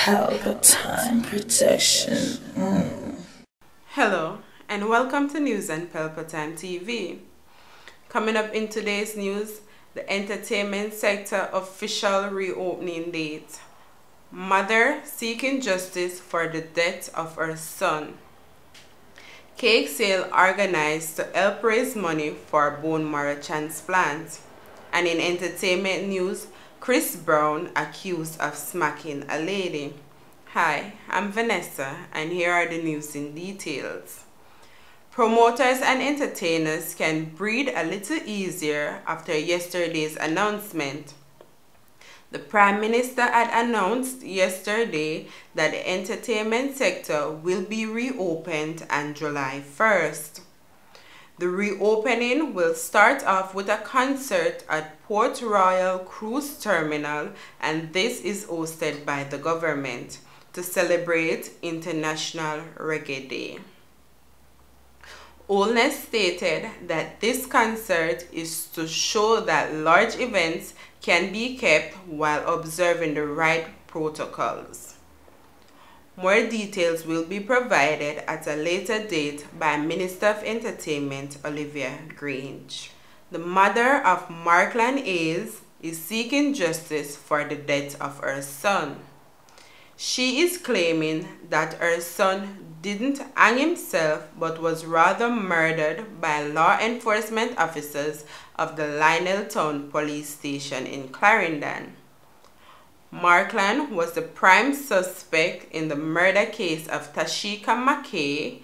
Pelpa Time protection. Mm. Hello, and welcome to News and Pelpa Time TV. Coming up in today's news, the entertainment sector official reopening date. Mother seeking justice for the death of her son. Cake sale organized to help raise money for bone marrow transplant. And in entertainment news, Chris Brown accused of smacking a lady. Hi, I'm Vanessa and here are the news in details. Promoters and entertainers can breathe a little easier after yesterday's announcement. The Prime Minister had announced yesterday that the entertainment sector will be reopened on July 1st. The reopening will start off with a concert at Port Royal Cruise Terminal and this is hosted by the government to celebrate International Reggae Day. Holness stated that this concert is to show that large events can be kept while observing the right protocols. More details will be provided at a later date by Minister of Entertainment Olivia Grange. The mother of Markland Hayes is seeking justice for the death of her son. She is claiming that her son didn't hang himself but was rather murdered by law enforcement officers of the Lionel Town police station in Clarendon. Markland was the prime suspect in the murder case of Tashika McKay,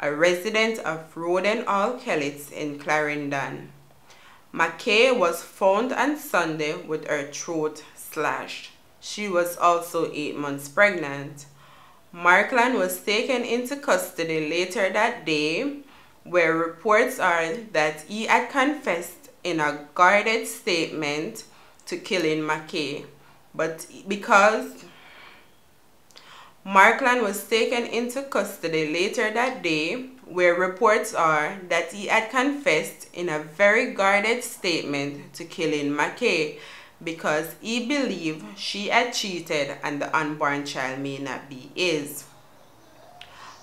a resident of Roden Hall Kellits in Clarendon. McKay was found on Sunday with her throat slashed. She was also eight months pregnant. Markland was taken into custody later that day, where reports are that he had confessed in a guarded statement to killing McKay. But because Markland was taken into custody later that day, where reports are that he had confessed in a very guarded statement to killing McKay because he believed she had cheated and the unborn child may not be his.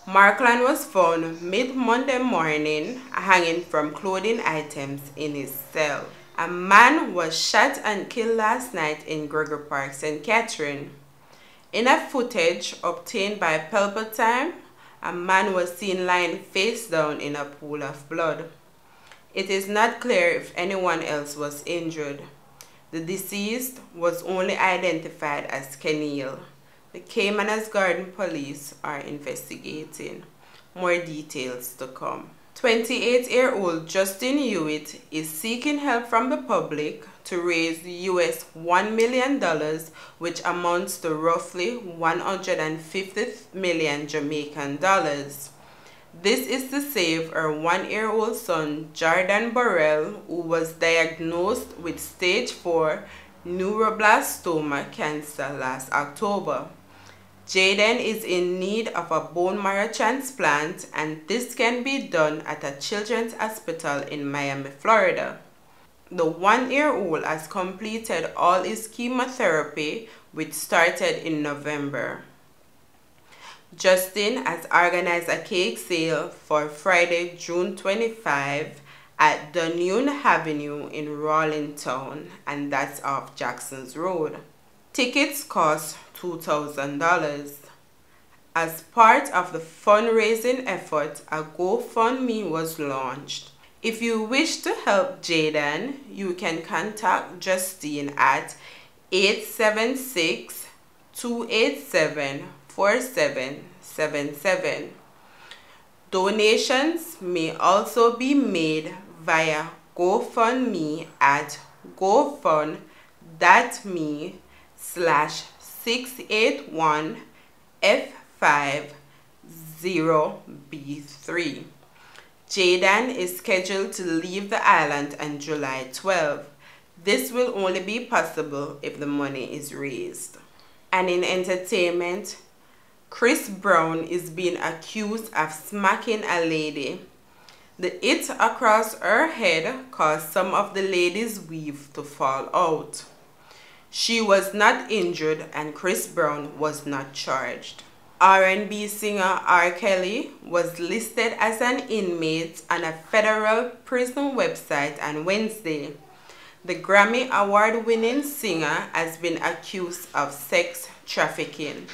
Markland was found mid-Monday morning hanging from clothing items in his cell. A man was shot and killed last night in Gregory Park, St. Catherine. In a footage obtained by Pelpa Time, a man was seen lying face down in a pool of blood. It is not clear if anyone else was injured. The deceased was only identified as Kenil. The Caymanas Garden police are investigating. More details to come. 28-year-old Justine Hewitt is seeking help from the public to raise US $1 million, which amounts to roughly 150 million Jamaican dollars. This is to save her one-year-old son, Jordan Burrell, who was diagnosed with stage 4 neuroblastoma cancer last October. Jaden is in need of a bone marrow transplant and this can be done at a children's hospital in Miami, Florida. The one-year-old has completed all his chemotherapy which started in November. Justine has organized a cake sale for Friday, June 25 at Dunoon Avenue in Rollington Town and that's off Jackson's Road. Tickets cost $2,000. As part of the fundraising effort, a GoFundMe was launched. If you wish to help Jaden, you can contact Justine at 876-287-4777. Donations may also be made via GoFundMe at gofund.me slash 681 F50B3. Jaden is scheduled to leave the island on July 12. This will only be possible if the money is raised. And in entertainment, Chris Brown is being accused of smacking a lady. The hit across her head caused some of the lady's weave to fall out. She was not injured and Chris Brown was not charged. R&B singer R. Kelly was listed as an inmate on a federal prison website on Wednesday. The Grammy Award winning singer has been accused of sex trafficking.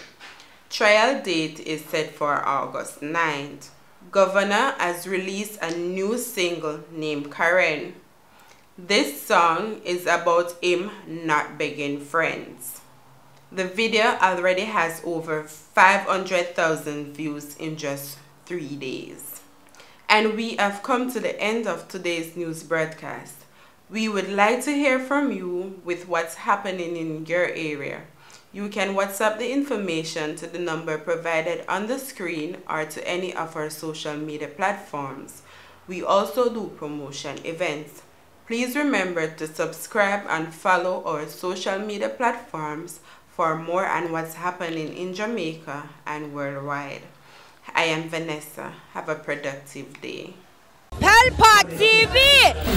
Trial date is set for August 9th. Govana has released a new single named Karen. This song is about him not begging friends. The video already has over 500,000 views in just three days. And we have come to the end of today's news broadcast. We would like to hear from you with what's happening in your area. You can WhatsApp the information to the number provided on the screen or to any of our social media platforms. We also do promotion events. Please remember to subscribe and follow our social media platforms for more on what's happening in Jamaica and worldwide. I am Vanessa. Have a productive day. Pelpa TV!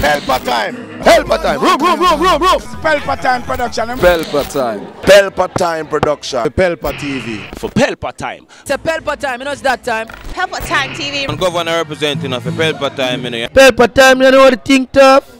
Pelpa time! Pelpa time! Room, room, room, room, room! Pelpa Time Production. Pelpa time. Pelpa time production. Pelpa TV. For Pelpa time. It's a Pelpa Time, you know it's that time. Pelpa Time TV. And governor representing of a Pelpa time, you know. Pelpa time, you know what the thing tough?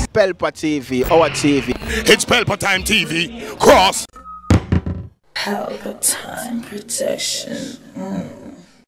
Pelpa TV, our TV. It's Pelpa time TV. Cross. Pelpa Time protection. Mm.